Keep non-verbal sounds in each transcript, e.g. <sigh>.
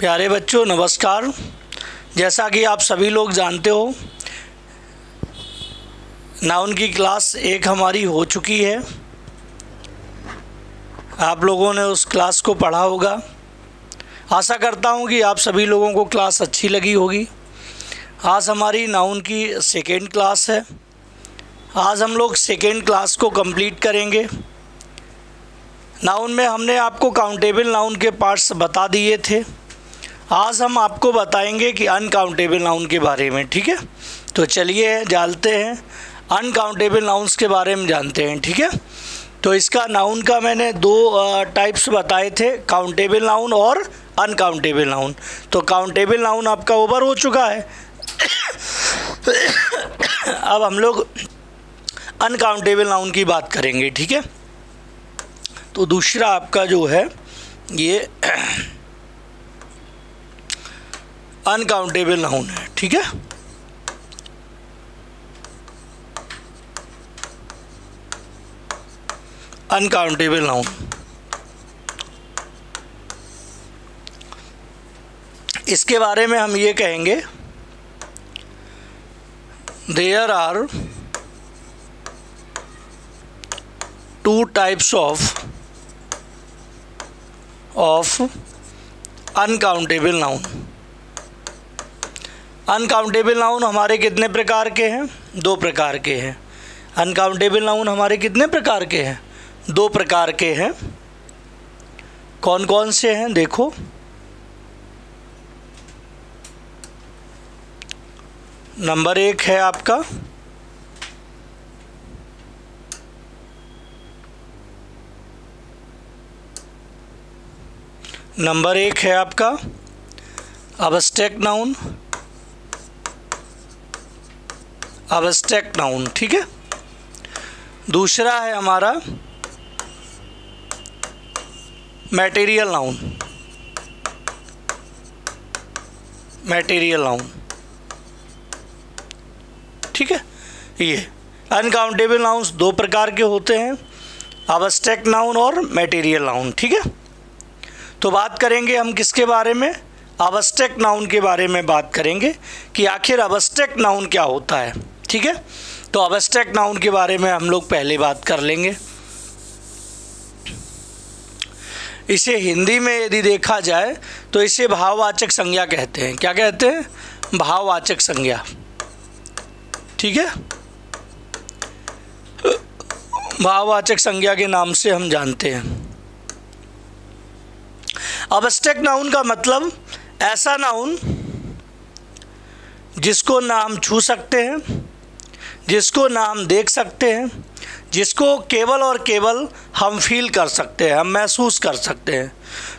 प्यारे बच्चों, नमस्कार। जैसा कि आप सभी लोग जानते हो, नाउन की क्लास एक हमारी हो चुकी है। आप लोगों ने उस क्लास को पढ़ा होगा। आशा करता हूँ कि आप सभी लोगों को क्लास अच्छी लगी होगी। आज हमारी नाउन की सेकेंड क्लास है। आज हम लोग सेकेंड क्लास को कंप्लीट करेंगे। नाउन में हमने आपको काउंटेबल नाउन के पार्ट्स बता दिए थे। आज हम आपको बताएँगे कि अनकाउंटेबल नाउन के बारे में, ठीक है? तो चलिए जानते हैं अनकाउंटेबल नाउन्स के बारे में जानते हैं, ठीक है? तो इसका नाउन का मैंने दो टाइप्स बताए थे काउंटेबल नाउन और अनकाउंटेबल नाउन। तो काउंटेबल नाउन आपका ओवर हो चुका है। <coughs> अब हम लोग अनकाउंटेबल नाउन की बात करेंगे, ठीक है? तो दूसरा आपका जो है, ये अनकाउंटेबल नाउन है, ठीक है? अनकाउंटेबल नाउन इसके बारे में हम ये कहेंगे there are two types of of uncountable noun uncountable noun हमारे कितने प्रकार के हैं? दो प्रकार के हैं। अनकाउंटेबल नाउन हमारे कितने प्रकार के हैं? दो प्रकार के हैं। कौन कौन से हैं? देखो। नंबर एक है आपका। नंबर एक है आपका। अबस्टेक नाउन अबस्टेक नाउन ठीक है? दूसरा है हमारा मटेरियल नाउन मटेरियल नाउन ठीक है? ये अनकाउंटेबल नाउन्स दो प्रकार के होते हैं। अबस्टेक नाउन और मटेरियल नाउन ठीक है? तो बात करेंगे हम किसके बारे में? अवस्टेक नाउन के बारे में बात करेंगे कि आखिर अवस्टेक नाउन क्या होता है, ठीक है? तो अवस्टेक नाउन के बारे में हम लोग पहले बात कर लेंगे। इसे हिंदी में यदि देखा जाए तो इसे भाववाचक संज्ञा कहते हैं। क्या कहते हैं? भाववाचक संज्ञा। ठीक है? भाववाचक संज्ञा के नाम से हम जानते हैं। अबस्टेक नाउन का मतलब ऐसा नाउन जिसको ना हम छू सकते हैं, जिसको ना हम देख सकते हैं, जिसको केवल और केवल हम फील कर सकते हैं, हम महसूस कर सकते हैं।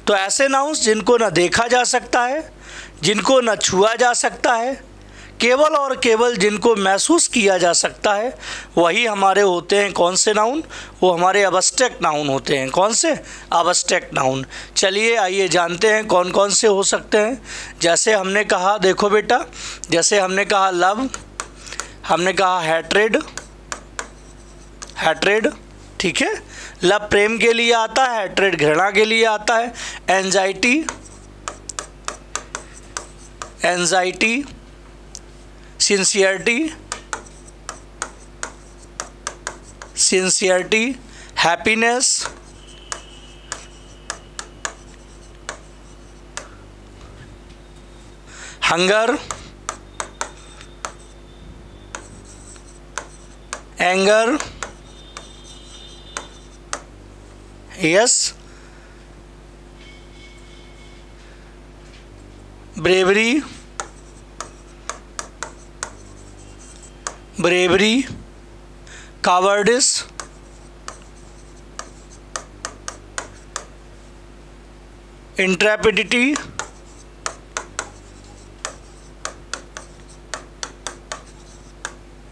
तो ऐसे नाउन्स जिनको ना देखा जा सकता है, जिनको ना छुआ जा सकता है केवल और केवल जिनको महसूस किया जा सकता है, वही हमारे होते हैं कौन से नाउन? वो हमारे अबस्टेक नाउन होते हैं। कौन से? Abstract noun. चलिए, आइए जानते हैं कौन कौन से हो सकते हैं। जैसे हमने कहा, देखो बेटा, जैसे हमने कहा लव, हमने कहा हैट्रेड हैट्रेड ठीक है? लव प्रेम के लिए आता है हैट्रेड घृणा के लिए आता है anxiety anxiety sincerity sincerity happiness hunger anger yes bravery bravery, cowardice, intrepidity,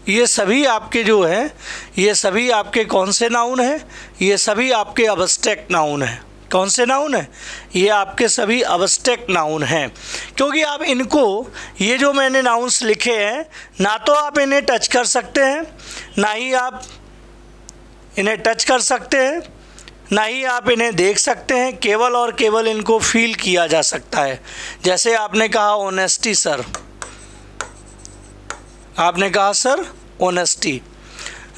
ये सभी आपके जो हैं, ये सभी आपके कौन से नाउन हैं, ये सभी आपके अबस्टेक नाउन हैं। कौन से नाउन है? ये आपके सभी अबस्टेक नाउन हैं। क्योंकि आप इनको, ये जो मैंने नाउन्स लिखे हैं, ना तो आप इन्हें टच कर सकते हैं, ना ही आप इन्हें टच कर सकते हैं, ना ही आप इन्हें देख सकते हैं, केवल और केवल इनको फील किया जा सकता है। जैसे आपने कहा ओनेस्टी सर आपने कहा सर ओनेस्टी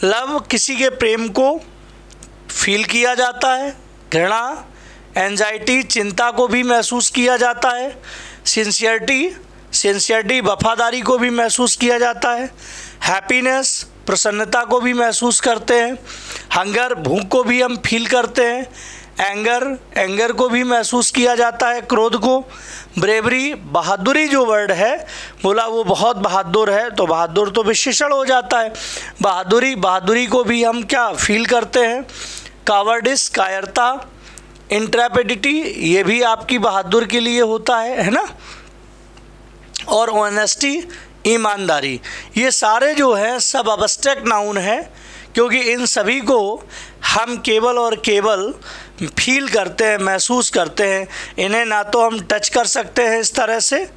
लव किसी के प्रेम को फील किया जाता है, घृणा एंजाइटी चिंता को भी महसूस किया जाता है। सिंसियरिटी सिंसियरिटी वफादारी को भी महसूस किया जाता है। हैप्पीनेस प्रसन्नता को भी महसूस करते हैं। हंगर भूख को भी हम फील करते हैं। एंगर एंगर को भी महसूस किया जाता है क्रोध को। ब्रेवरी बहादुरी जो वर्ड है, बोला वो बहुत बहादुर है तो बहादुर तो विशेषण हो जाता है। बहादुरी बहादुरी को भी हम क्या फील करते हैं? कावर्डिस कायरता इंट्रेपिडिटी ये भी आपकी बहादुर के लिए होता है है ना? और ऑनेस्टी ईमानदारी, ये सारे जो हैं, सब अबस्ट्रैक्ट नाउन है, क्योंकि इन सभी को हम केवल और केवल फील करते हैं, महसूस करते हैं। इन्हें ना तो हम टच कर सकते हैं इस तरह से,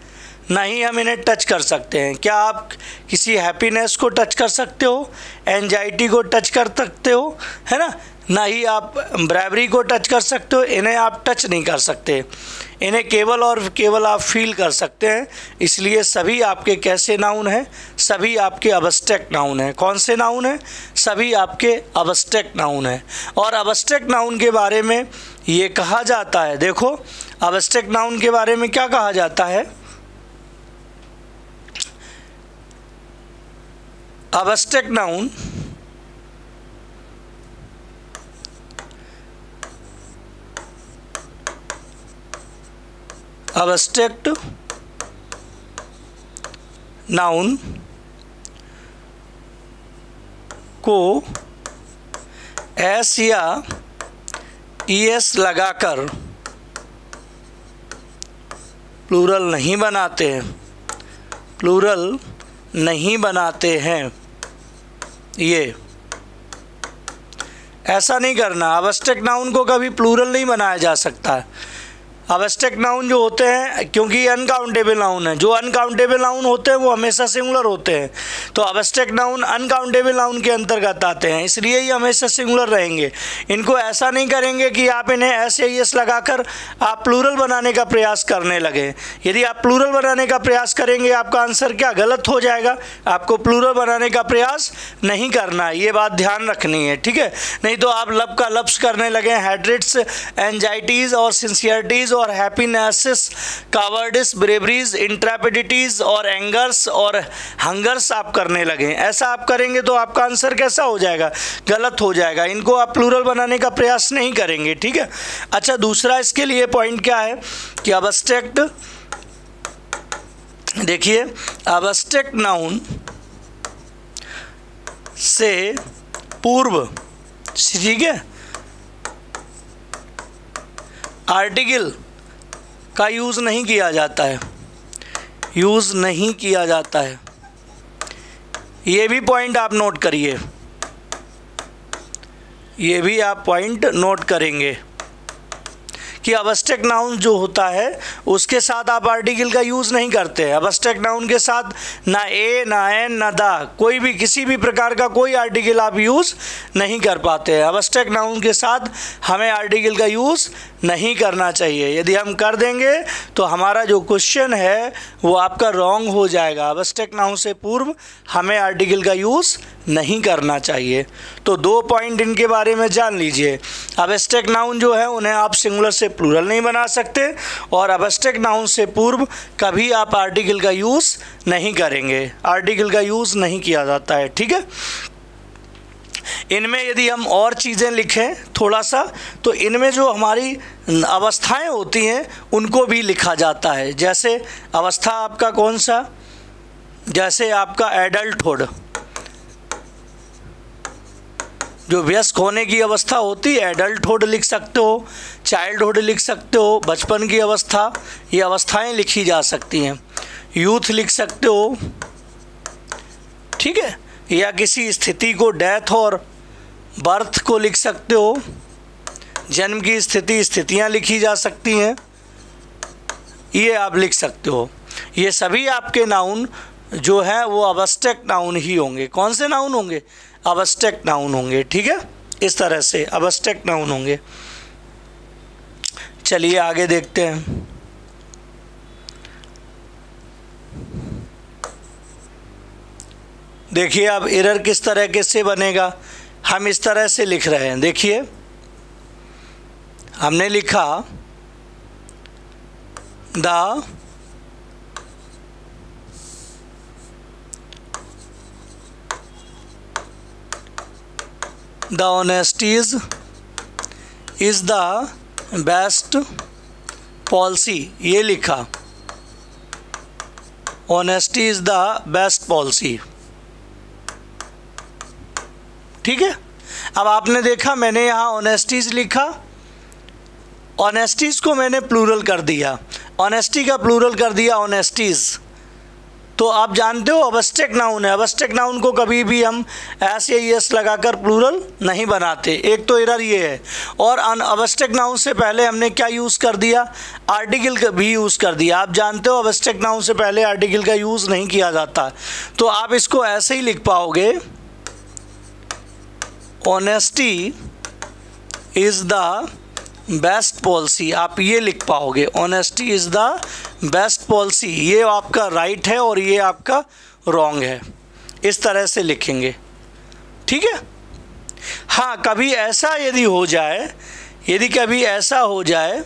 ना ही हम इन्हें टच कर सकते हैं। क्या आप किसी हैप्पीनेस को टच कर सकते हो? एनजाइटी को टच कर सकते हो? है ना? ना ही आप ब्राइवरी को टच कर सकते हो, इन्हें आप टच नहीं कर सकते। इन्हें केवल और केवल आप फील कर सकते हैं। इसलिए सभी आपके कैसे नाउन हैं? सभी आपके अबस्ट्रैक्ट नाउन हैं। कौन से नाउन हैं? सभी आपके अबस्ट्रैक्ट नाउन हैं। और अबस्ट्रैक्ट नाउन के बारे में ये कहा जाता है। देखो अबस्ट्रैक्ट नाउन के बारे में क्या कहा जाता है? अबस्ट्रैक्ट नाउन अबस्ट्रैक्ट नाउन को एस या ई एस लगाकर प्लूरल नहीं बनाते हैं। प्लूरल नहीं बनाते हैं। ये। ऐसा नहीं करना। आवश्यक नाउन को कभी प्लूरल नहीं बनाया जा सकता। है अवेस्टेक नाउन जो होते हैं, क्योंकि अनकाउंटेबल नाउन है, जो अनकाउंटेबल नाउन होते हैं, वो हमेशा सिंगुलर होते हैं। तो अवेस्टेक नाउन अनकाउंटेबल नाउन के अंतर्गत आते हैं, इसलिए ये हमेशा सिंगुलर रहेंगे। इनको ऐसा नहीं करेंगे कि आप इन्हें ऐसे एस लगाकर आप प्लूरल बनाने का प्रयास करने लगे। यदि आप प्लूरल बनाने का प्रयास करेंगे, आपका आंसर क्या, गलत हो जाएगा। आपको प्लूरल बनाने का प्रयास नहीं करना है ये बात ध्यान रखनी है, ठीक है? नहीं तो आप लब का लफ्स करने लगे हैड्रिट्स एनजाइटीज़ और सिंसियरिटीज़ और हैप्पीनेसेस कावर्डिस ब्रेवरीज इंट्रेपिडिटीज़ और एंगर्स और हंगर्स आप करने लगे ऐसा आप करेंगे तो आपका आंसर कैसा हो जाएगा? गलत हो जाएगा। इनको आप प्लूरल बनाने का प्रयास नहीं करेंगे, ठीक है? अच्छा दूसरा इसके लिए पॉइंट क्या है कि अबस्ट्रैक्ट देखिए अबस्ट्रैक्ट नाउन से पूर्व, ठीक है? आर्टिकल का यूज़ नहीं किया जाता है। यूज़ नहीं किया जाता है। ये भी पॉइंट आप नोट करिए। ये भी आप पॉइंट नोट करेंगे। कि अवस्टेक नाउन जो होता है, उसके साथ आप आर्टिकल का यूज़ नहीं करते हैं। अवस्टेक नाउन के साथ ना ए, ना एन, ना दा, कोई भी, किसी भी प्रकार का कोई आर्टिकल आप यूज़ नहीं कर पाते हैं। अवस्टेक नाउन के साथ हमें आर्टिकल का यूज़ नहीं करना चाहिए। यदि हम कर देंगे तो हमारा जो क्वेश्चन है, वो आपका रॉन्ग हो जाएगा। अवस्टेक नाउन से पूर्व हमें आर्टिकल का यूज़ नहीं करना चाहिए। तो दो पॉइंट इनके बारे में जान लीजिए। अबस्टेक नाउन जो है, उन्हें आप सिंगुलर से प्लूरल नहीं बना सकते और अबस्टेक नाउन से पूर्व कभी आप आर्टिकल का यूज़ नहीं करेंगे। आर्टिकल का यूज़ नहीं किया जाता है, ठीक है? इनमें यदि हम और चीज़ें लिखें थोड़ा सा तो इनमें जो हमारी अवस्थाएँ होती हैं, उनको भी लिखा जाता है। जैसे अवस्था आपका कौन सा? जैसे आपका एडल्टहुड जो व्यस्क होने की अवस्था होती है एडल्टहुड लिख सकते हो चाइल्डहुड लिख सकते हो, बचपन की अवस्था, ये अवस्थाएँ लिखी जा सकती हैं। यूथ लिख सकते हो, ठीक है? या किसी स्थिति को डेथ और बर्थ को लिख सकते हो, जन्म की स्थिति, स्थितियाँ लिखी जा सकती हैं, ये आप लिख सकते हो। ये सभी आपके नाउन जो है, वो अवस्टेक नाउन ही होंगे। कौन से नाउन होंगे? अबस्टेक नाउन होंगे, ठीक है? इस तरह से अबस्टेक नाउन होंगे। चलिए आगे देखते हैं। देखिए अब एरर किस तरह के से बनेगा? हम इस तरह से लिख रहे हैं। देखिए। हमने लिखा, the the honesties is the best policy ये लिखा। Honesty is the best policy ठीक है? अब आपने देखा, मैंने यहाँ ऑनेस्टीज लिखा। ऑनेस्टीज को मैंने प्लूरल कर दिया। ऑनेस्टी का प्लूरल कर दिया ऑनेस्टीज़ तो आप जानते हो अबस्टेक नाउन है। अबस्टेक नाउन को कभी भी हम एस या एस लगाकर प्लूरल नहीं बनाते। एक तो एरर ये है। और अन अबस्टेक नाउन से पहले हमने क्या यूज़ कर दिया? आर्टिकल का भी यूज़ कर दिया। आप जानते हो अबस्टेक नाउन से पहले आर्टिकल का यूज़ नहीं किया जाता। तो आप इसको ऐसे ही लिख पाओगे। Honesty is the best policy आप ये लिख पाओगे। Honesty is the best policy ये आपका राइट है और ये आपका रॉन्ग है। इस तरह से लिखेंगे। ठीक है? हाँ कभी ऐसा यदि हो जाए, यदि कभी ऐसा हो जाए,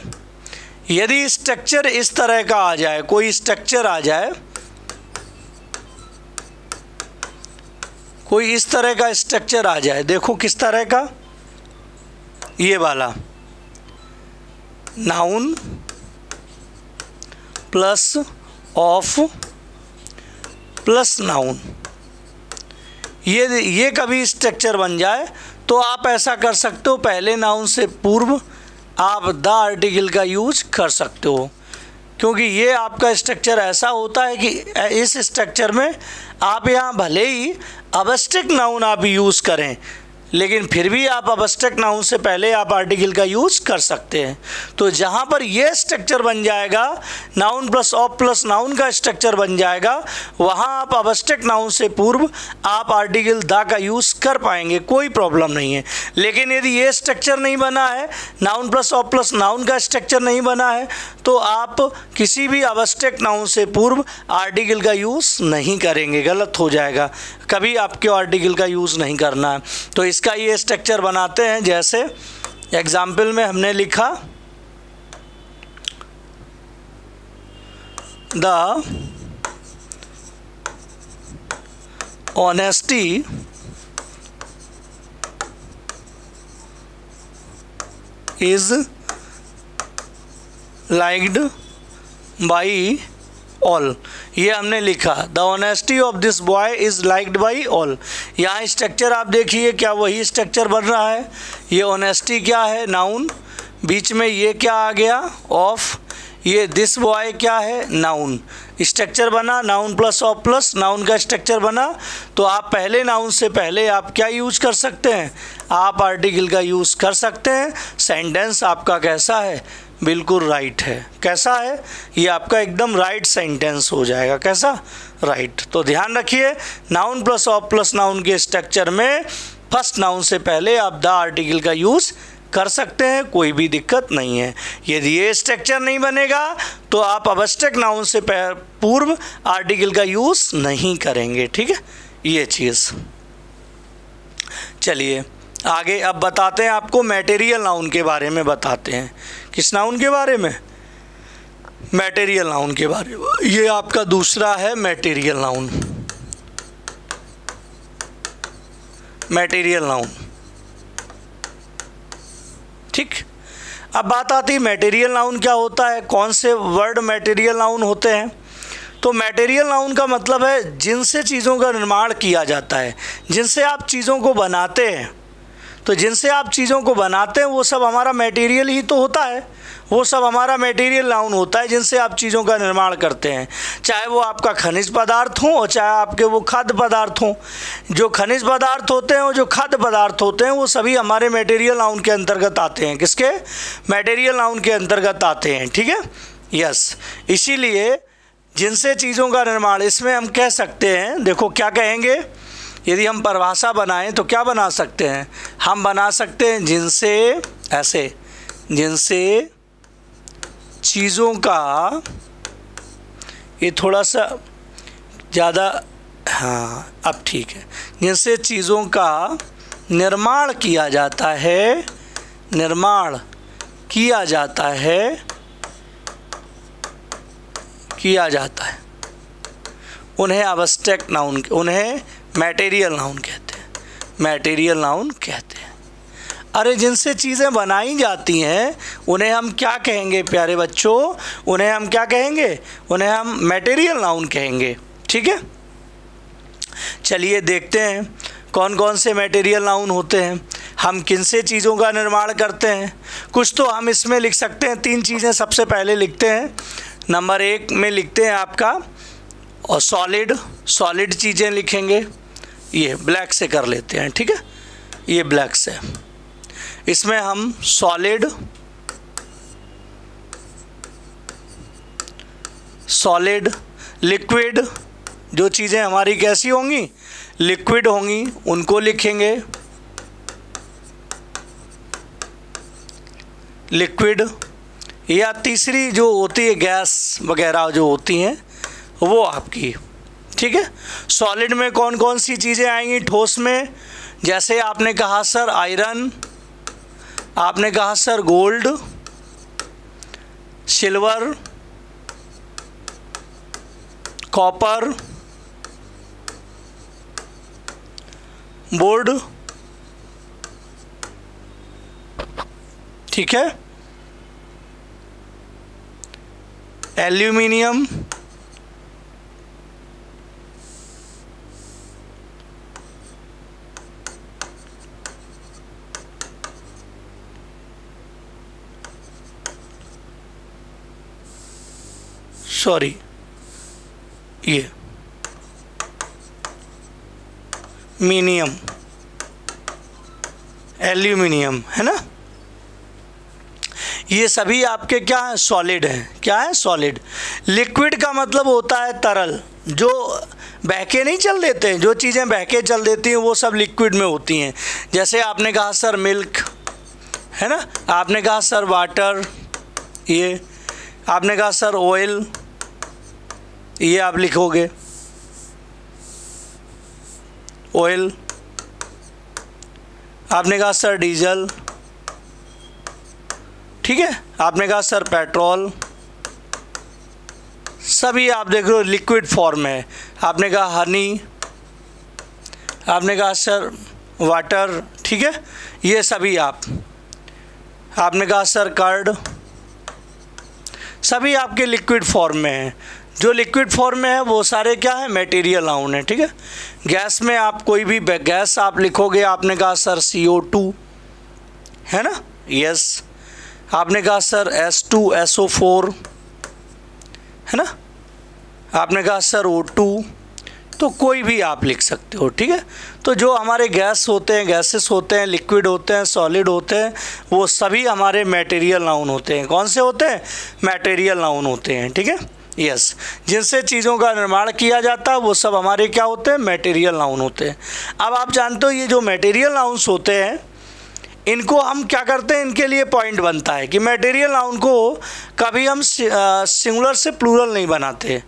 यदि स्ट्रक्चर इस तरह का आ जाए, कोई स्ट्रक्चर आ जाए, कोई इस तरह का स्ट्रक्चर आ जाए, देखो किस तरह का। ये वाला। Noun plus of plus noun ये ये कभी स्ट्रक्चर बन जाए तो आप ऐसा कर सकते हो, पहले नाउन से पूर्व आप द आर्टिकल का यूज़ कर सकते हो। क्योंकि ये आपका स्ट्रक्चर ऐसा होता है कि इस स्ट्रक्चर में आप यहाँ भले ही अवस्टिक नाउन आप यूज़ करें लेकिन फिर भी आप अबस्ट्रक्ट नाउन से पहले आप आर्टिकल का यूज़ कर सकते हैं। तो जहाँ पर ये स्ट्रक्चर बन जाएगा noun plus of plus noun का स्ट्रक्चर बन जाएगा, वहाँ आप अबस्ट्रक्ट नाउन से पूर्व आप आर्टिकल द का यूज़ कर पाएँगे, कोई प्रॉब्लम नहीं है। लेकिन यदि ये स्ट्रक्चर नहीं बना है noun plus of plus noun का स्ट्रक्चर नहीं बना है तो आप किसी भी अबस्ट्रक्ट नाउन से पूर्व आर्टिकल का यूज़ नहीं करेंगे। गलत हो जाएगा। कभी आपके आर्टिकल का यूज़ नहीं करना है। तो इस इसका ये स्ट्रक्चर बनाते हैं, जैसे एग्ज़ाम्पल में हमने लिखा, the honesty is liked by all ये हमने लिखा the honesty of this boy is liked by all यहाँ स्ट्रक्चर आप देखिए, क्या वही स्ट्रक्चर बन रहा है? ये ऑनेस्टी क्या है? नाउन बीच में ये क्या आ गया? ऑफ़ ये दिस बॉय क्या है? नाउन स्ट्रक्चर बना noun plus of plus noun का स्ट्रक्चर बना। तो आप पहले नाउन से पहले आप क्या यूज़ कर सकते हैं? आप आर्टिकल का यूज़ कर सकते हैं। सेंटेंस आपका कैसा है? बिल्कुल राइट है। कैसा है? ये आपका एकदम राइट सेंटेंस हो जाएगा। कैसा? राइट तो ध्यान रखिए noun plus of plus noun के स्ट्रक्चर में फ़र्स्ट नाउन से पहले आप द आर्टिकल का यूज़ कर सकते हैं, कोई भी दिक्कत नहीं है। यदि ये स्ट्रक्चर नहीं बनेगा तो आप अवस्टक नाउन से पूर्व आर्टिकल का यूज़ नहीं करेंगे, ठीक है? ये चीज़। चलिए, आगे अब बताते हैं आपको मटेरियल नाउन के बारे में बताते हैं। किस नाउन के बारे में? मटेरियल नाउन के बारे में। ये आपका दूसरा है मटेरियल नाउन मटेरियल नाउन ठीक? अब बात आती है मटेरियल नाउन क्या होता है? कौन से वर्ड मटेरियल नाउन होते हैं? तो मटेरियल नाउन का मतलब है जिनसे चीज़ों का निर्माण किया जाता है, जिनसे आप चीज़ों को बनाते हैं। तो जिनसे आप चीज़ों को बनाते हैं, वो सब हमारा मटेरियल ही तो होता है। वो सब हमारा मटेरियल नाउन होता है, जिनसे आप चीज़ों का निर्माण करते हैं। चाहे वो आपका खनिज पदार्थ हो और चाहे आपके वो खाद्य पदार्थ हों। जो खनिज पदार्थ होते हैं और जो खाद्य पदार्थ होते हैं, वो सभी हमारे मटेरियल नाउन के अंतर्गत आते हैं। किसके? मटेरियल नाउन के अंतर्गत आते हैं, ठीक है? यस इसीलिए जिनसे चीज़ों का निर्माण, इसमें हम कह सकते हैं, देखो क्या कहेंगे? यदि हम परिभाषा बनाएँ तो क्या बना सकते हैं? हम बना सकते हैं जिनसे, ऐसे, जिनसे चीज़ों का, ये थोड़ा सा ज़्यादा हाँ अब ठीक है। जिनसे चीज़ों का निर्माण किया जाता है, निर्माण किया जाता है, किया जाता है। उन्हें अबस्ट्रैक्ट नाउन उन्हें मैटेरियल नाउन कहते हैं। मैटेरियल नाउन कहते हैं। अरे, जिनसे चीज़ें बनाई जाती हैं, उन्हें हम क्या कहेंगे, प्यारे बच्चों? उन्हें हम क्या कहेंगे? उन्हें हम मैटेरियल नाउन कहेंगे। ठीक है? चलिए देखते हैं कौन कौन से मटेरियल नाउन होते हैं। हम किन से चीज़ों का निर्माण करते हैं? कुछ तो हम इसमें लिख सकते हैं, तीन चीज़ें सबसे पहले लिखते हैं। नंबर एक में लिखते हैं आपका, और सॉलिड सॉलिड चीज़ें लिखेंगे। ये ब्लैक से कर लेते हैं, ठीक है? ये ब्लैक से। इसमें हम सॉलिड सॉलिड लिक्विड जो चीज़ें हमारी कैसी होंगी लिक्विड होंगी, उनको लिखेंगे। लिक्विड या तीसरी जो होती है गैस वगैरह जो होती हैं, वो आपकी ठीक है? सॉलिड में कौन कौन सी चीज़ें आएँगी? ठोस में, जैसे आपने कहा, सर आयरन आपने कहा, sir gold silver copper board ठीक है? Aluminium sorry. ये। मीनियम। एल्यूमिनियम, है ना? ये सभी आपके क्या हैं? सॉलिड हैं। क्या है? सॉलिड। लिक्विड का मतलब होता है तरल। जो बहके नहीं चल देते हैं जो चीज़ें बहके चल देती हैं, वो सब लिक्विड में होती हैं। जैसे आपने कहा, सर, मिल्क। है ना? आपने कहा, सर, वाटर। ये। आपने कहा, सर, ऑयल। ये आप लिखोगे। ऑयल आपने कहा, सर, डीजल। ठीक है? आपने कहा, सर, पेट्रोल। सभी आप देख रहे हो लिक्विड फॉर्म है। आपने कहा, हनी। आपने कहा, सर, वाटर। ठीक है? ये सभी आप। आपने कहा, सर, कर्ड। सभी आपके लिक्विड फॉर्म में हैं। जो लिक्विड फॉर्म में है, वो सारे क्या है? मटेरियल आउन है, ठीक है? गैस में आप कोई भी गैस आप लिखोगे, आपने कहा सर सी ओ टू है ना? यस आपने कहा sir S two S O four है ना? आपने कहा सर ओ टू तो कोई भी आप लिख सकते हो, ठीक है? तो जो हमारे गैस होते हैं गैसेस होते हैं लिक्विड होते हैं सॉलिड होते हैं, वो सभी हमारे मटेरियल नाउन होते हैं। कौन से होते हैं? मटेरियल नाउन होते हैं, ठीक है? यस जिनसे चीज़ों का निर्माण किया जाता है, वो सब हमारे क्या होते हैं? मटेरियल नाउन होते हैं। अब आप जानते हो ये जो मटेरियल नाउन्स होते हैं इनको हम क्या करते हैं? इनके लिए पॉइंट बनता है कि मटेरियल नाउन को कभी हम सिंगुलर से प्लूरल नहीं बनाते।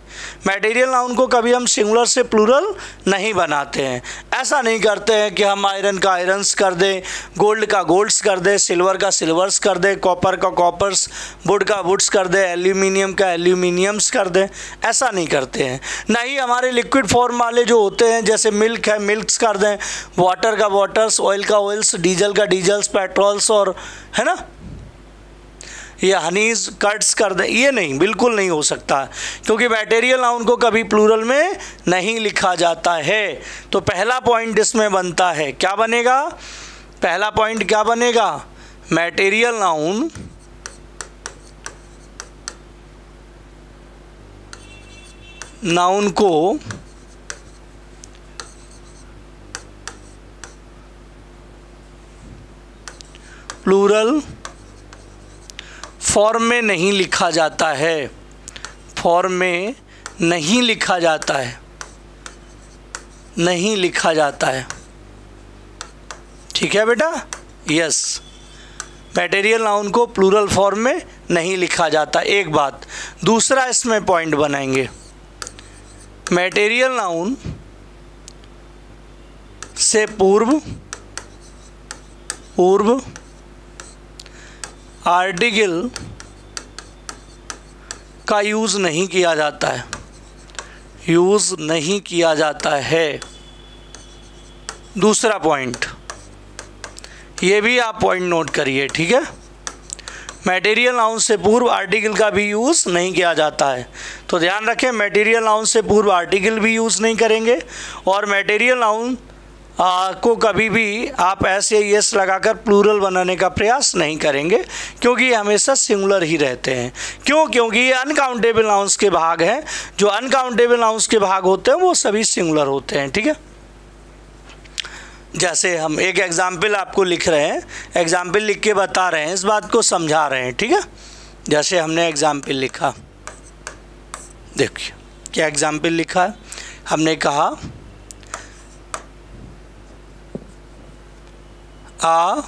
मटेरियल नाउन को कभी हम सिंगुलर से प्लूरल नहीं बनाते हैं। ऐसा नहीं करते हैं कि हम आयरन का आयरन्स कर दें गोल्ड का गोल्ड्स कर दें सिल्वर का सिल्वर्स कर दें कॉपर का कॉपर्स वुड का वुड्स कर दें एल्यूमिनियम का एल्यूमिनियम्स कर दें। ऐसा नहीं करते हैं। ना ही हमारे लिक्विड फॉर्म वाले जो होते हैं, जैसे मिल्क है मिल्क्स कर दें। वाटर का वाटर्स ऑयल का ऑयल्स डीजल का डीजल्स पेट्रोल्स और, है ना? ये हनीज कट्स कर दें, ये नहीं, बिल्कुल नहीं हो सकता। क्योंकि मटेरियल नाउन को कभी प्लूरल में नहीं लिखा जाता है। तो पहला पॉइंट इसमें बनता है। क्या बनेगा? पहला पॉइंट क्या बनेगा? मैटेरियल नाउन नाउन को प्लूरल फॉर्म में नहीं लिखा जाता है। फॉर्म में नहीं लिखा जाता है। नहीं लिखा जाता है। ठीक है बेटा? यस मटेरियल नाउन को प्लूरल फॉर्म में नहीं लिखा जाता। एक बात। दूसरा इसमें पॉइंट बनाएँगे। मटेरियल नाउन से पूर्व पूर्व आर्टिकल का यूज़ नहीं किया जाता है। यूज़ नहीं किया जाता है। दूसरा पॉइंट। ये भी आप पॉइंट नोट करिए, ठीक है? मटेरियल नाउन से पूर्व आर्टिकल का भी यूज़ नहीं किया जाता है। तो ध्यान रखें, मटेरियल नाउन से पूर्व आर्टिकल भी यूज़ नहीं करेंगे और मटेरियल नाउन को कभी भी आप ऐसे यस लगाकर प्लूरल बनाने का प्रयास नहीं करेंगे, क्योंकि ये हमेशा सिंगुलर ही रहते हैं। क्यों? क्योंकि ये अनकाउंटेबल नाउंस के भाग हैं। जो अनकाउंटेबल नाउंस के भाग होते हैं, वो सभी सिंगुलर होते हैं, ठीक है? जैसे हम एक एग्ज़ाम्पल आपको लिख रहे हैं एग्ज़ाम्पल लिख के बता रहे हैं, इस बात को समझा रहे हैं, ठीक है? जैसे हमने एग्ज़ाम्पल लिखा। देखिए, क्या एग्ज़ाम्पल लिखा है? हमने कहा a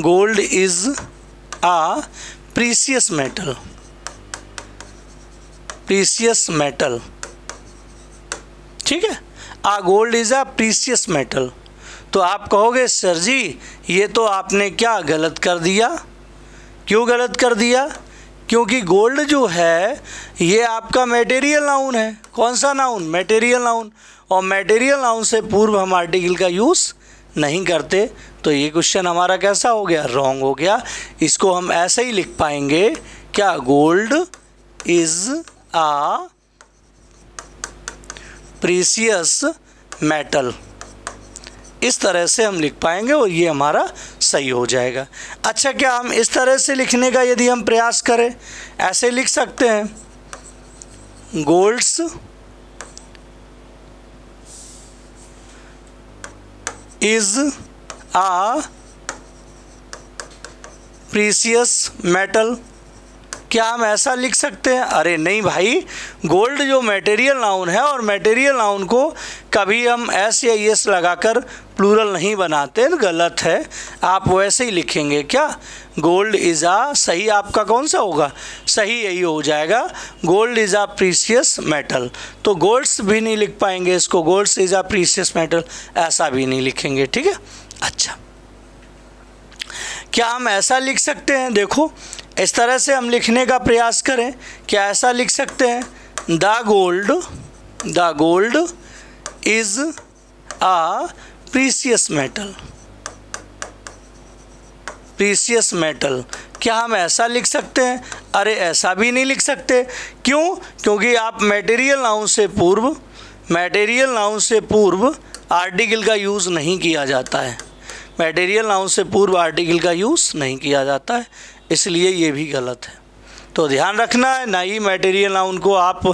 gold is a precious metal precious metal ठीक है? A gold is a precious metal तो आप कहोगे, सर जी, ये तो आपने क्या गलत कर दिया? क्यों गलत कर दिया? क्योंकि गोल्ड जो है, ये आपका मटेरियल नाउन है। कौन सा नाउन मटेरियल नाउन और मटेरियल नाउन से पूर्व हम आर्टिकल का यूज़ नहीं करते तो ये क्वेश्चन हमारा कैसा हो गया? रॉन्ग हो गया। इसको हम ऐसे ही लिख पाएँगे, क्या gold is a precious metal इस तरह से हम लिख पाएँगे और ये हमारा सही हो जाएगा। अच्छा क्या हम इस तरह से लिखने का यदि हम प्रयास करें? ऐसे लिख सकते हैं। Golds is a precious metal क्या हम ऐसा लिख सकते हैं? अरे नहीं भाई गोल्ड जो मटेरियल नाउन है और मटेरियल नाउन को कभी हम एस या एस लगाकर प्लूरल नहीं बनाते गलत है। आप वैसे ही लिखेंगे, क्या? गोल्ड इज़ आ सही आपका कौन सा होगा? सही यही हो जाएगा gold is a precious metal तो गोल्ड्स भी नहीं लिख पाएँगे इसको golds is a precious metal ऐसा भी नहीं लिखेंगे, ठीक है? अच्छा। क्या हम ऐसा लिख सकते हैं? देखो इस तरह से हम लिखने का प्रयास करें क्या ऐसा लिख सकते हैं, the gold the gold is a precious metal. Precious metal. क्या हम ऐसा लिख सकते हैं? अरे, ऐसा भी नहीं लिख सकते। क्यों? क्योंकि आप मटेरियल नाउन से पूर्व मटेरियल नाउन से पूर्व आर्टिकल का यूज़ नहीं किया जाता है। मटेरियल नाउन से पूर्व आर्टिकल का यूज़ नहीं किया जाता है। इसलिए ये भी गलत है। तो ध्यान रखना है ना ही मटेरियल नाउन को आप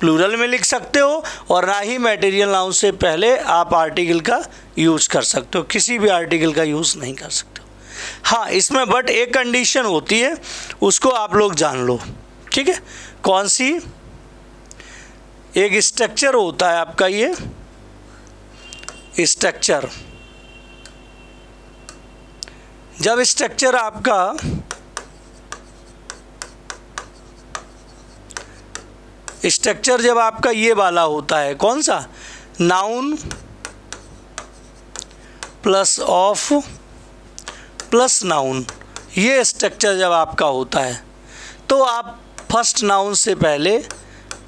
प्लूरल में लिख सकते हो और ना ही मटेरियल नाउन से पहले आप आर्टिकल का यूज़ कर सकते हो। किसी भी आर्टिकल का यूज़ नहीं कर सकते हो। हाँ इसमें बट एक कंडीशन होती है, उसको आप लोग जान लो। ठीक है? कौन सी? एक स्ट्रक्चर होता है आपका ये। स्ट्रक्चर जब स्ट्रक्चर आपका स्ट्रक्चर जब आपका ये वाला होता है, कौन सा? Noun plus of plus noun ये स्ट्रक्चर जब आपका होता है तो आप फ़र्स्ट नाउन से पहले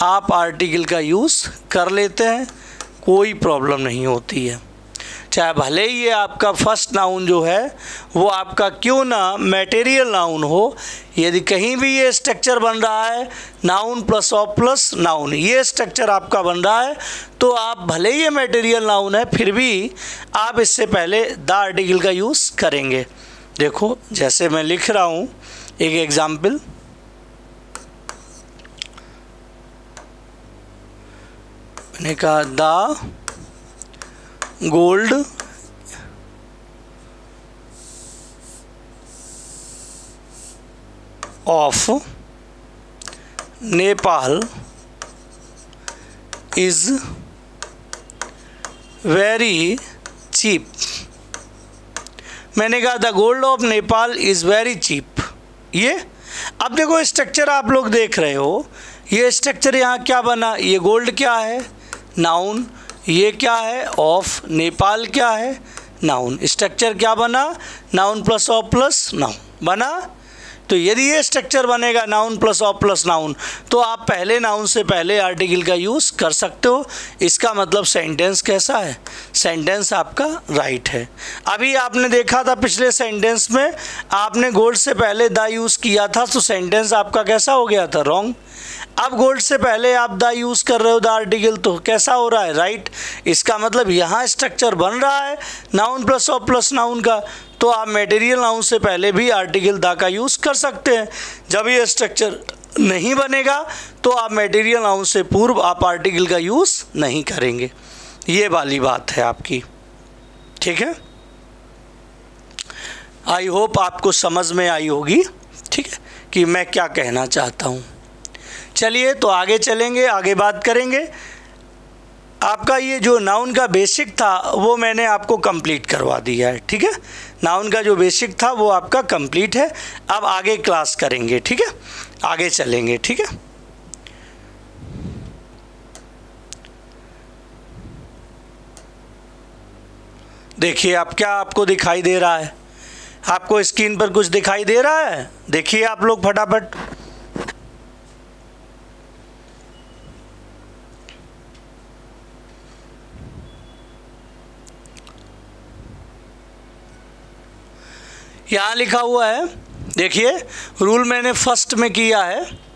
आप आर्टिकल का यूज़ कर लेते हैं, कोई प्रॉब्लम नहीं होती है। चाहे भले ही ये आपका फ़र्स्ट नाउन जो है, वो आपका क्यों ना मटेरियल नाउन हो, यदि कहीं भी ये स्ट्रक्चर बन रहा है noun plus of plus noun ये स्ट्रक्चर आपका बन रहा है तो आप भले ही ये मटेरियल नाउन है, फिर भी आप इससे पहले द आर्टिकल का यूज़ करेंगे। देखो, जैसे मैं लिख रहा हूँ, एक एग्ज़ाम्पल मैंने कहा, the gold. Of. Nepal is very cheap. मैंने कहा, the gold of Nepal is very cheap. ये, अब देखो स्ट्रक्चर आप लोग देख रहे हो। ये स्ट्रक्चर यहाँ क्या बना? ये गोल्ड क्या है? नाउन ये क्या है? ऑफ़ नेपाल क्या है? नाउन स्ट्रक्चर क्या बना? Noun plus of plus noun बना? तो यदि ये स्ट्रक्चर बनेगा noun plus of plus noun तो आप पहले नाउन से पहले आर्टिकल का यूज़ कर सकते हो। इसका मतलब सेंटेंस कैसा है? सेंटेंस आपका राइट है। अभी आपने देखा था पिछले सेंटेंस में, आपने गोल्ड से पहले द यूज़ किया था तो सेंटेंस आपका कैसा हो गया था? रॉन्ग अब गोल्ड से पहले आप द यूज़ कर रहे हो द आर्टिकल तो कैसा हो रहा है? राइट इसका मतलब यहाँ स्ट्रक्चर बन रहा है noun plus of plus noun का। तो आप मटेरियल नाउन से पहले भी आर्टिकल दा का यूज़ कर सकते हैं। जब ये स्ट्रक्चर नहीं बनेगा तो आप मटेरियल नाउन से पूर्व आप आर्टिकल का यूज़ नहीं करेंगे। ये वाली बात है आपकी। ठीक है? आई होप आपको समझ में आई होगी, ठीक है, कि मैं क्या कहना चाहता हूँ। चलिए तो आगे चलेंगे, आगे बात करेंगे। आपका ये जो नाउन का बेसिक था, वो मैंने आपको कंप्लीट करवा दिया है, ठीक है? नाउन का जो बेसिक था, वो आपका कंप्लीट है। अब आगे क्लास करेंगे, ठीक है? आगे चलेंगे, ठीक है? देखिए आप क्या आपको दिखाई दे रहा है? आपको स्क्रीन पर कुछ दिखाई दे रहा है? देखिए आप लोग फटाफट। यहाँ लिखा हुआ है, देखिए, रूल मैंने फ़र्स्ट में किया है।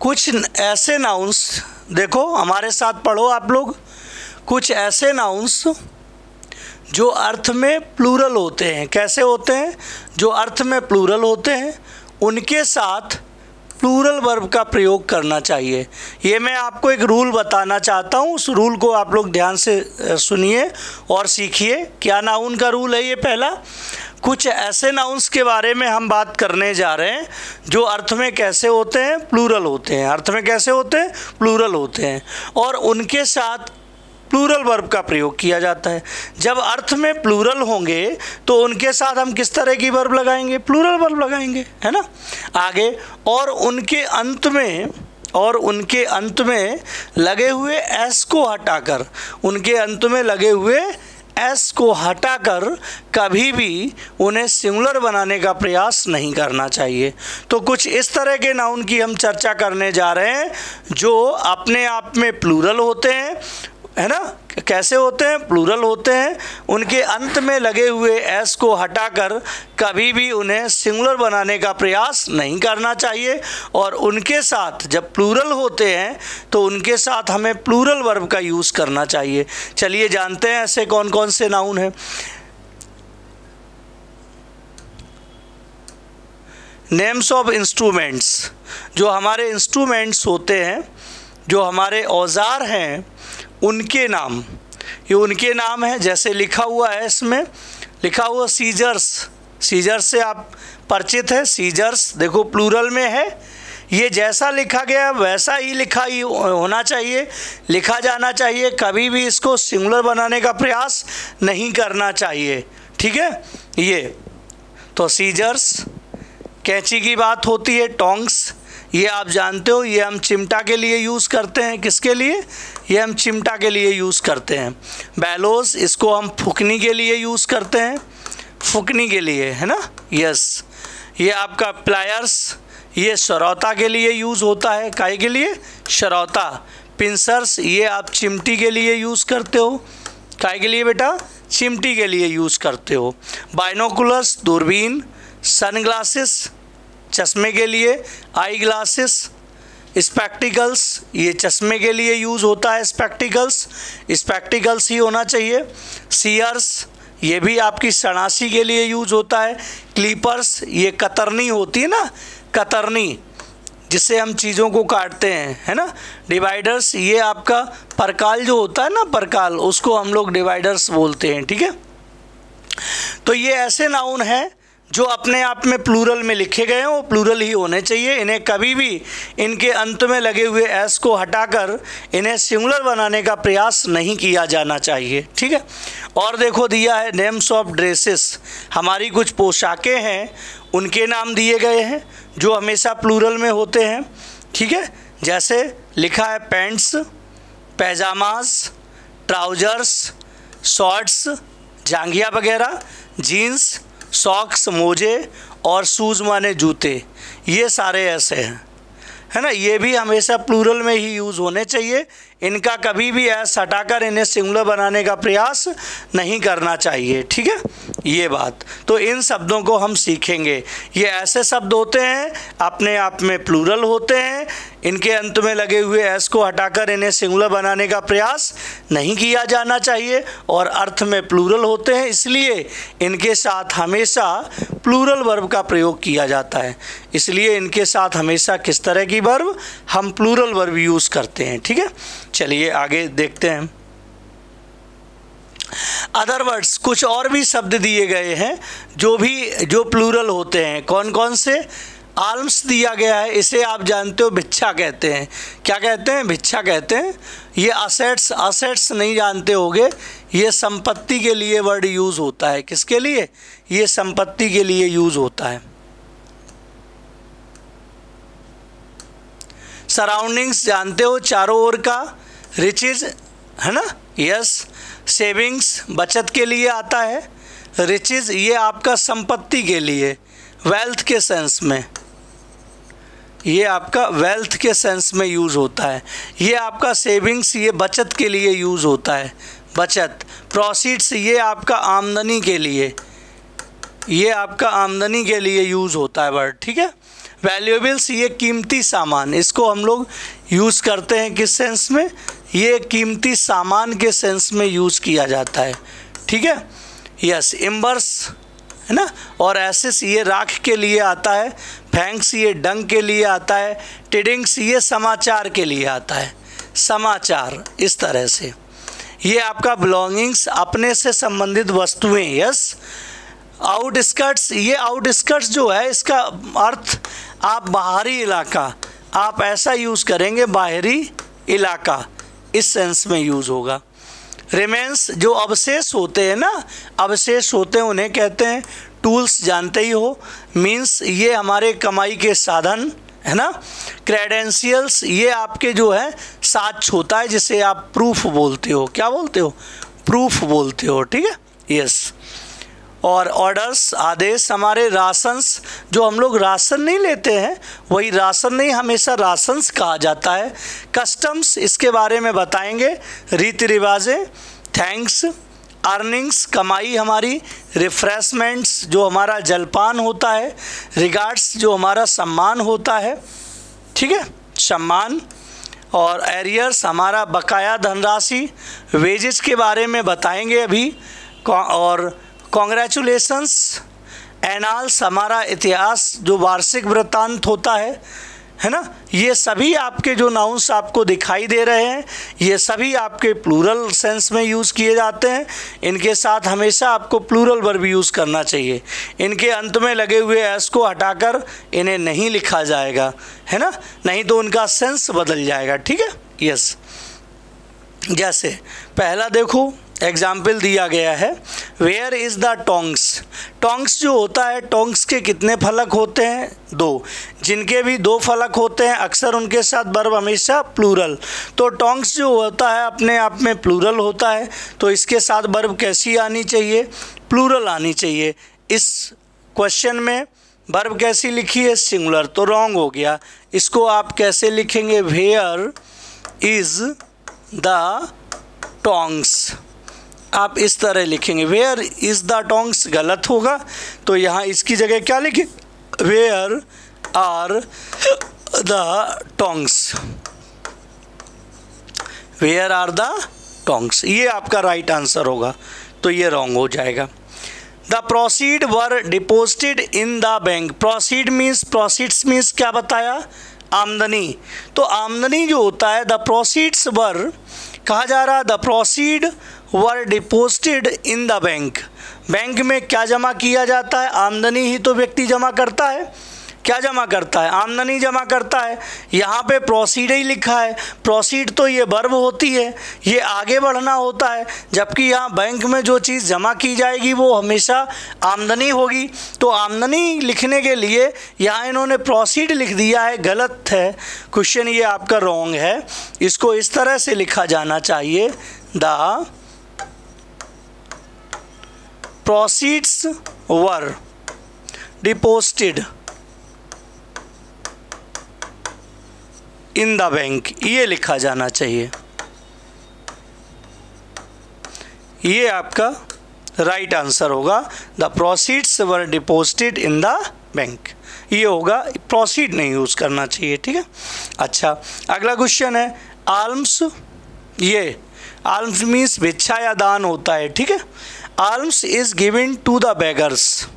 कुछ ऐसे नाउंस देखो, हमारे साथ पढ़ो आप लोग। कुछ ऐसे नाउंस जो अर्थ में प्लूरल होते हैं। कैसे होते हैं? जो अर्थ में प्लूरल होते हैं उनके साथ प्लूरल वर्ब का प्रयोग करना चाहिए। ये मैं आपको एक रूल बताना चाहता हूँ। उस रूल को आप लोग ध्यान से सुनिए और सीखिए। क्या नाउन का रूल है ये पहला? कुछ ऐसे नाउन्स के बारे में हम बात करने जा रहे हैं, जो अर्थ में कैसे होते हैं? प्लूरल होते हैं। अर्थ में कैसे होते हैं? प्लूरल होते हैं। और उनके साथ प्लूरल वर्ब का प्रयोग किया जाता है। जब अर्थ में प्लूरल होंगे तो उनके साथ हम किस तरह की वर्ब लगाएँगे? प्लूरल वर्ब लगाएँगे, है ना? आगे, और उनके अंत में, और उनके अंत में लगे हुए एस को हटाकर, उनके अंत में लगे हुए एस को हटाकर कभी भी उन्हें सिंगुलर बनाने का प्रयास नहीं करना चाहिए। तो कुछ इस तरह के नाउन की हम चर्चा करने जा रहे हैं, जो अपने आप में प्लूरल होते हैं है ना? कैसे होते हैं? प्लूरल होते हैं। उनके अंत में लगे हुए एस को हटाकर कभी भी उन्हें सिंगुलर बनाने का प्रयास नहीं करना चाहिए। और उनके साथ जब प्लूरल होते हैं तो उनके साथ हमें प्लूरल वर्ब का यूज़ करना चाहिए। चलिए जानते हैं ऐसे कौन कौन से नाउन हैं। नेम्स ऑफ़ इंस्ट्रूमेंट्स जो हमारे इंस्ट्रूमेंट्स होते हैं, जो हमारे औज़ार हैं उनके नाम। ये उनके नाम है, जैसे लिखा हुआ है इसमें, लिखा हुआ सीजर्स सीजर्स से आप परिचित हैं सीजर्स देखो प्लूरल में है। ये जैसा लिखा गया, वैसा ही लिखा ही होना चाहिए, लिखा जाना चाहिए, कभी भी इसको सिंगुलर बनाने का प्रयास नहीं करना चाहिए। ठीक है? ये तो सीजर्स कैंची की बात होती है, टोंग्स ये आप जानते हो, ये हम चिमटा के लिए यूज़ करते हैं। किसके लिए? ये हम चिमटा के लिए यूज़ करते हैं। बैलोस इसको हम फुकनी के लिए यूज़ करते हैं। फुकनी के लिए, है ना? यस। ये आपका प्लायर्स, ये शरौता के लिए यूज़ होता है। काय के लिए? शरौता पिंसर्स, ये आप चिमटी के लिए यूज़ करते हो। काय के लिए बेटा? चिमटी के लिए यूज़ करते हो। बाइनोकुलर्स, दूरबीन सन ग्लासेस चश्मे के लिए आई ग्लासेस स्पेक्टिकल्स ये चश्मे के लिए यूज़ होता है स्पेक्टिकल्स स्पेक्टिकल्स ही होना चाहिए। सीयर्स ये भी आपकी सनासी के लिए यूज़ होता है। क्लीपर्स ये कतरनी होती है ना, कतरनी, जिससे हम चीज़ों को काटते हैं, है ना? डिवाइडर्स ये आपका परकाल जो होता है ना, परकाल, उसको हम लोग डिवाइडर्स बोलते हैं, ठीक है? तो ये ऐसे नाउन हैं जो अपने आप में प्लूरल में लिखे गए हैं, वो प्लूरल ही होने चाहिए। इन्हें कभी भी इनके अंत में लगे हुए एस को हटाकर इन्हें सिंगुलर बनाने का प्रयास नहीं किया जाना चाहिए। ठीक है? और देखो, दिया है नेम्स ऑफ़ ड्रेसेस। हमारी कुछ पोशाकें हैं, उनके नाम दिए गए हैं, जो हमेशा प्लूरल में होते हैं। ठीक है? जैसे लिखा है पैंट्स पैजामाज ट्राउजर्स, शॉर्ट्स जांगिया वगैरह, जीन्स सॉक्स मोजे और शूज़ माने जूते। ये सारे ऐसे हैं। है ना? ये भी हमेशा प्लूरल में ही यूज़ होने चाहिए। इनका कभी भी ऐसा हटाकर इन्हें सिंगुलर बनाने का प्रयास नहीं करना चाहिए, ठीक है? ये बात। तो इन शब्दों को हम सीखेंगे। ये ऐसे शब्द होते हैं, अपने आप में प्लूरल होते हैं, इनके अंत में लगे हुए एस को हटाकर इन्हें सिंगुलर बनाने का प्रयास नहीं किया जाना चाहिए और अर्थ में प्लूरल होते हैं, इसलिए इनके साथ हमेशा प्लूरल वर्ब का प्रयोग किया जाता है। इसलिए इनके साथ हमेशा किस तरह की वर्ब? हम प्लूरल वर्ब यूज़ करते हैं, ठीक है? चलिए आगे देखते हैं। अदर वर्ड्स कुछ और भी शब्द दिए गए हैं, जो भी, जो प्लूरल होते हैं। कौन कौन से? आल्म्स दिया गया है, इसे आप जानते हो, भिक्षा कहते हैं। क्या कहते हैं? भिक्षा कहते हैं। ये असेट्स असेट्स नहीं जानते होगे, ये संपत्ति के लिए वर्ड यूज़ होता है। किसके लिए? ये संपत्ति के लिए यूज़ होता है। सराउंडिंग्स जानते हो, चारों ओर का रिचेज है ना? यस सेविंग्स बचत के लिए आता है। रिचेज ये आपका संपत्ति के लिए वेल्थ के सेंस में। ये आपका वेल्थ के सेंस में यूज़ होता है। ये आपका सेविंग्स ये बचत के लिए यूज़ होता है। बचत प्रोसीड्स ये आपका आमदनी के लिए, ये आपका आमदनी के लिए यूज़ होता है वर्ड ठीक है? वैल्यूएबल्स ये कीमती सामान, इसको हम लोग यूज़ करते हैं किस सेंस में? ये कीमती सामान के सेंस में यूज़ किया जाता है। ठीक है? यस इम्बर्स है ना? और एसिस ये राख के लिए आता है फैंक्स ये डंग के लिए आता है टिडिंग्स ये समाचार के लिए आता है। समाचार, इस तरह से। ये आपका बिलोंगिंग्स अपने से संबंधित वस्तुएँ यस आउटस्कर्ट्स ये आउटस्कर्ट्स जो है, इसका अर्थ आप बाहरी इलाका, आप ऐसा यूज़ करेंगे बाहरी इलाका, इस सेंस में यूज़ होगा। रिमेंस जो अवशेष होते हैं ना, अवशेष होते हैं, उन्हें कहते हैं टूल्स, जानते ही हो। मींस ये हमारे कमाई के साधन, है ना? क्रेडेंशियल्स ये आपके जो है साक्ष होता है, जिसे आप प्रूफ बोलते हो। क्या बोलते हो? प्रूफ बोलते हो, ठीक है? यस और ऑर्डर्स आदेश, हमारे राशंस, जो हम लोग राशन नहीं लेते हैं, वही राशन नहीं हमेशा राशंस कहा जाता है। कस्टम्स इसके बारे में बताएँगे। रीति रिवाजें थैंक्स अर्निंग्स कमाई हमारी रिफ्रेशमेंट्स जो हमारा जलपान होता है रिगार्ड्स जो हमारा सम्मान होता है। ठीक है? सम्मान और एरियर्स हमारा बकाया धनराशि वेजेस के बारे में बताएँगे अभी। और कॉन्ग्रेचुलेसन्स एनाल्स हमारा इतिहास जो वार्षिक वृत्तांत होता है है ना? ये सभी आपके जो नाउंस आपको दिखाई दे रहे हैं, ये सभी आपके प्लूरल सेंस में यूज़ किए जाते हैं। इनके साथ हमेशा आपको प्लूरल वर्ब यूज़ करना चाहिए। इनके अंत में लगे हुए एस को हटाकर इन्हें नहीं लिखा जाएगा, है ना? नहीं तो उनका सेंस बदल जाएगा, ठीक है? यस जैसे, पहला देखो। एग्ज़ाम्पल दिया गया है। Where is the tongs tongs जो होता है टोंग्स के कितने फलक होते हैं? दो। जिनके भी दो फलक होते हैं, अक्सर उनके साथ बर्ब हमेशा प्लूरल तो टोंग्स जो होता है, अपने आप में प्लूरल होता है तो इसके साथ बर्ब कैसी आनी चाहिए? प्लूरल आनी चाहिए। इस क्वेश्चन में बर्ब कैसी लिखी है? सिंगुलर तो रॉन्ग हो गया। इसको आप कैसे लिखेंगे? वेयर इज़ द टोंग्स आप इस तरह लिखेंगे। वेयर इज़ द टोंग्स गलत होगा? तो यहाँ इसकी जगह क्या लिखें? Where are the tongs where are the tongs ये आपका राइट right आंसर होगा। तो ये रॉन्ग हो जाएगा। The proceed were deposited in the bank proceed means proceeds means क्या बताया? आमदनी। तो आमदनी जो होता है द प्रोसीड्स वर कहा जा रहा है the proceed were deposited in the bank bank में क्या जमा किया जाता है? आमदनी ही तो व्यक्ति जमा करता है। क्या जमा करता है? आमदनी जमा करता है। यहाँ पे प्रोसीड ही लिखा है। प्रोसीड तो ये वर्ब होती है। ये आगे बढ़ना होता है। जबकि यहाँ बैंक में जो चीज़ जमा की जाएगी, वो हमेशा आमदनी होगी। तो आमदनी लिखने के लिए यहाँ इन्होंने प्रोसीड लिख दिया है। गलत है। क्वेश्चन ये आपका रॉन्ग है। इसको इस तरह से लिखा जाना चाहिए। The proceeds were deposited in the bank ये लिखा जाना चाहिए। ये आपका राइट right आंसर होगा। The proceeds were deposited in the bank ये होगा प्रोसीड नहीं यूज़ करना चाहिए, ठीक है? अच्छा अगला क्वेश्चन है। आल्म्स ये। आल्म्स मीन्स भिक्षा या दान होता है, ठीक है? Alms is given to the beggars.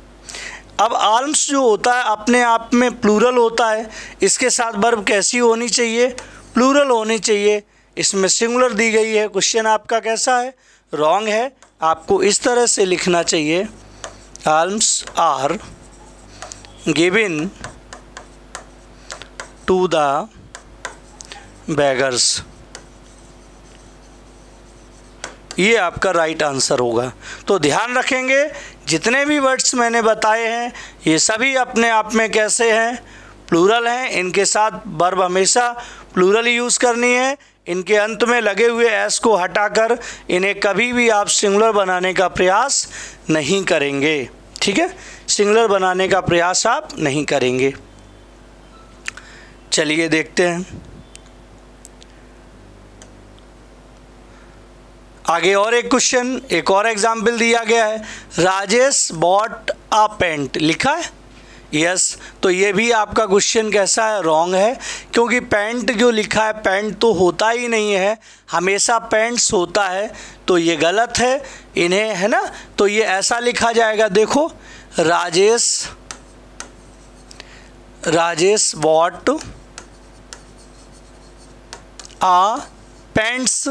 अब आर्म्स जो होता है, अपने आप में प्लूरल होता है, इसके साथ वर्ब कैसी होनी चाहिए? प्लूरल होनी चाहिए। इसमें सिंगुलर दी गई है। क्वेश्चन आपका कैसा है? रॉन्ग है। आपको इस तरह से लिखना चाहिए। Alms are given to the beggars. ये आपका राइट आंसर होगा। तो ध्यान रखेंगे, जितने भी वर्ड्स मैंने बताए हैं, ये सभी अपने आप में कैसे हैं? प्लूरल हैं, इनके साथ बर्ब हमेशा प्लूरल यूज़ करनी है। इनके अंत में लगे हुए एस को हटाकर इन्हें कभी भी आप सिंगुलर बनाने का प्रयास नहीं करेंगे। ठीक है? सिंगुलर बनाने का प्रयास आप नहीं करेंगे। चलिए देखते हैं। आगे और एक क्वेश्चन एक और एग्ज़ाम्पल दिया गया है। राजेश बॉट अ पेंट लिखा है? यस yes, तो ये भी आपका क्वेश्चन कैसा है? रॉन्ग है क्योंकि पेंट जो लिखा है पेंट तो होता ही नहीं है। हमेशा पेंट्स होता है तो ये गलत है इन्हें है ना? तो ये ऐसा लिखा जाएगा देखो। Rajesh Rajesh bought a pants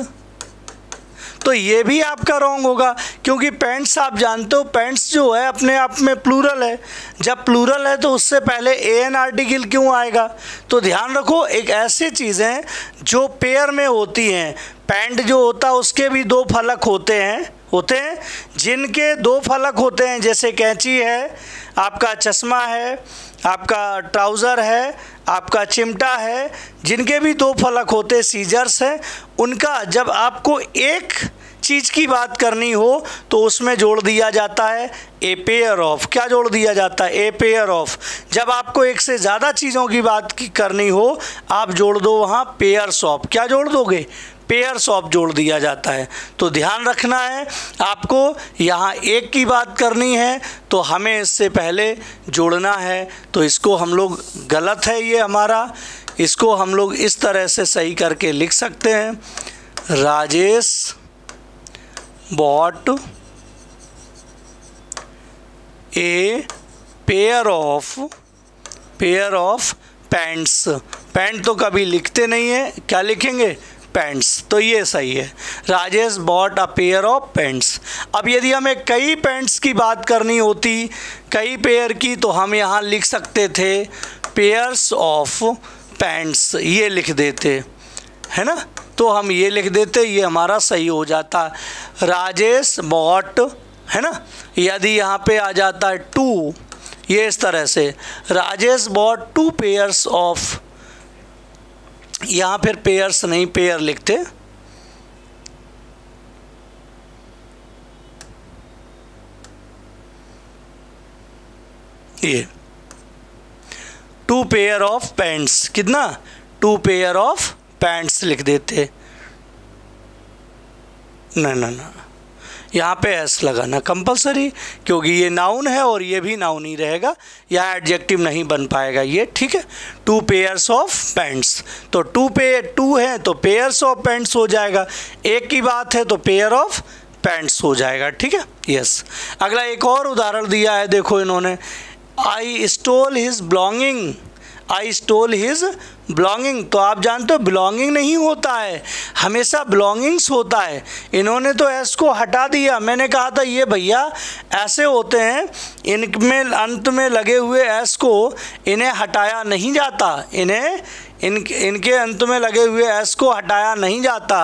तो ये भी आपका रॉन्ग होगा, क्योंकि पेंट्स आप जानते हो पेंट्स जो है अपने आप में प्लूरल है। जब प्लूरल है तो उससे पहले ए एन आर्टिकल क्यों आएगा? तो ध्यान रखो, एक ऐसी चीज़ें जो पेयर में होती हैं। पैंट जो होता है उसके भी दो फलक होते हैं। होते हैं, जिनके दो फलक होते हैं, जैसे कैंची है, आपका चश्मा है, आपका ट्राउज़र है, आपका चिमटा है, जिनके भी दो फलक होते सीजर्स हैं, उनका जब आपको एक चीज़ की बात करनी हो तो उसमें जोड़ दिया जाता है ए पेयर ऑफ़ क्या जोड़ दिया जाता है? ए पेयर ऑफ़ जब आपको एक से ज़्यादा चीज़ों की बात की करनी हो, आप जोड़ दो वहाँ पेयर्स ऑफ़ क्या जोड़ दोगे? पेयर्स ऑफ़ जोड़ दिया जाता है। तो ध्यान रखना है, आपको यहाँ एक की बात करनी है तो हमें इससे पहले जोड़ना है। तो इसको हम लोग गलत है ये हमारा। इसको हम लोग इस तरह से सही करके लिख सकते हैं। Rajesh bought a pair of pair of pants pant तो कभी लिखते नहीं है। क्या लिखेंगे? पैंट्स तो ये सही है। Rajesh bought a pair of pants अब यदि हमें कई पैंट्स की बात करनी होती, कई पेयर की तो हम यहाँ लिख सकते थे पेयर्स ऑफ़ पैंट्स ये लिख देते। है ना? तो हम ये लिख देते, ये हमारा सही हो जाता। राजेश बॉट है ना? यदि यहाँ पे आ जाता है टू ये इस तरह से। Rajesh bought two pairs of यहाँ फिर पेयर्स नहीं पेयर लिखते। ये। टू पेयर ऑफ़ पैंट्स कितना? टू पेयर ऑफ़ पैंट्स लिख देते। ना ना ना। यहाँ पे एस लगाना कंपलसरी क्योंकि ये नाउन है और ये भी नाउन ही रहेगा यहाँ एडजेक्टिव नहीं बन पाएगा ये, ठीक है? टू पेयर्स ऑफ़ पैंट्स तो टू पे टू है तो पेयर्स ऑफ़ पैंट्स हो जाएगा। एक की बात है तो पेयर ऑफ़ पैंट्स हो जाएगा, ठीक है? यस अगला एक और उदाहरण दिया है, देखो इन्होंने। I stole his belonging I stole his belonging तो आप जानते हो बिलोंगिंग नहीं होता है, हमेशा बिलोंगिंग्स होता है। इन्होंने तो एस को हटा दिया। मैंने कहा था, ये भैया, ऐसे होते हैं, इनमें, अंत में लगे हुए एस को इन्हें हटाया नहीं जाता। इन्हें, इन, इनके अंत में लगे हुए एस को हटाया नहीं जाता।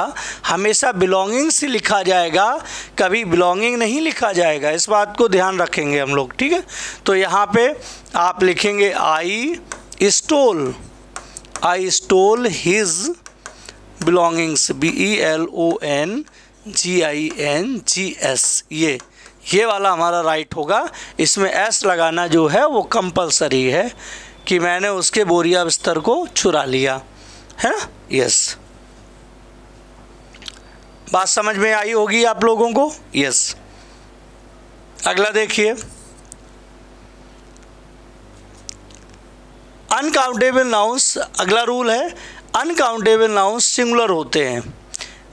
हमेशा बिलोंगिंग्स लिखा जाएगा, कभी बिलोंगिंग नहीं लिखा जाएगा। इस बात को ध्यान रखेंगे हम लोग, ठीक है? तो यहाँ पे आप लिखेंगे I stole I stole his belongings B E L O N G I N G S ये ये वाला हमारा राइट होगा। इसमें एस लगाना जो है, वो कंपलसरी है कि मैंने उसके बोरिया बिस्तर को चुरा लिया। है ना? यस बात समझ में आई होगी आप लोगों को? यस अगला देखिए। अनकाउंटेबल नाउंस अगला रूल है अनकाउंटेबल नाउंस सिंगुलर होते हैं।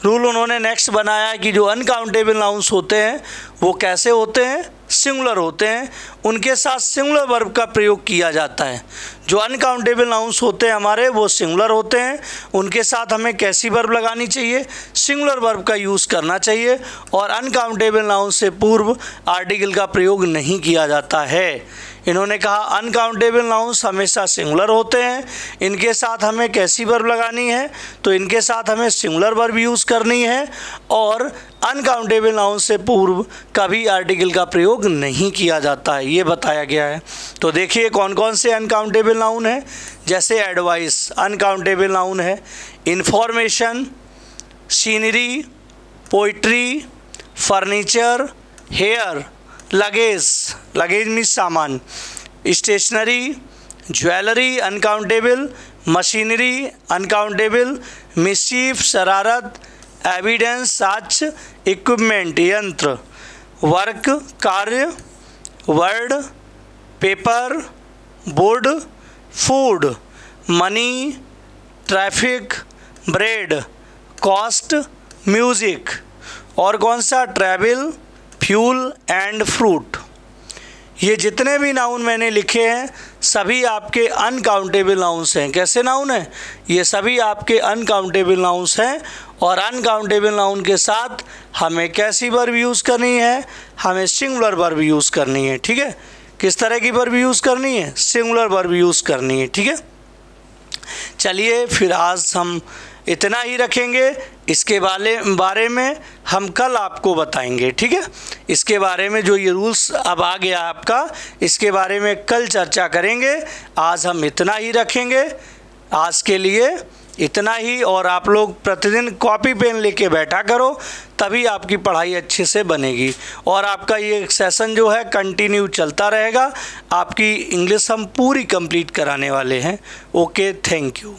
रूल उन्होंने नेक्स्ट बनाया कि जो अनकाउंटेबल नाउंस होते हैं, वो कैसे होते हैं? सिंगुलर होते हैं। उनके साथ सिंगुलर वर्ब का प्रयोग किया जाता है। जो अनकाउंटेबल नाउंस होते हैं हमारे, वो सिंगुलर होते हैं। उनके साथ हमें कैसी वर्ब लगानी चाहिए? सिंगुलर वर्ब का यूज़ करना चाहिए। और अनकाउंटेबल नाउंस से पूर्व आर्टिकल का प्रयोग नहीं किया जाता है। इन्होंने कहा अनकाउंटेबल नाउंस हमेशा सिंगुलर होते हैं। इनके साथ हमें कैसी वर्ब लगानी है? तो इनके साथ हमें सिंगुलर वर्ब यूज़ करनी है और अनकाउंटेबल नाउंस से पूर्व कभी आर्टिकल का प्रयोग नहीं किया जाता है। ये बताया गया है। तो देखिए कौन कौन से अनकाउंटेबल नाउन है? जैसे एडवाइस अनकाउंटेबल नाउन है। Information scenery poetry furniture hair luggage luggage means सामान stationery jewellery uncountable machinery uncountable mischief शरारत एविडेंस साक्ष्य इक्विपमेंट यंत्र वर्क कार्य word paper board food money traffic bread cost music और कौन सा ट्रैवल फ्यूल एंड फ्रूट। ये जितने भी नाउन मैंने लिखे हैं, सभी आपके अनकाउंटेबल नाउंस हैं। कैसे नाउन हैं? ये सभी आपके अनकाउंटेबल नाउंस हैं और अनकाउंटेबल नाउन के साथ हमें कैसी वर्ब यूज़ करनी है? हमें सिंगुलर वर्ब यूज़ करनी है, ठीक है? किस तरह की वर्ब यूज़ करनी है? सिंगुलर वर्ब यूज़ करनी है, ठीक है? चलिए फिर आज हम इतना ही रखेंगे। इसके बारे बारे में हम कल आपको बताएँगे, ठीक है? इसके बारे में जो ये रूल्स अब आ गया आपका, इसके बारे में कल चर्चा करेंगे। आज हम इतना ही रखेंगे। आज के लिए इतना ही, और आप लोग प्रतिदिन कॉपी पेन लेके बैठा करो, तभी आपकी पढ़ाई अच्छे से बनेगी। और आपका ये सेशन जो है कंटिन्यू चलता रहेगा। आपकी इंग्लिश हम पूरी कंप्लीट कराने वाले हैं। Okay thank you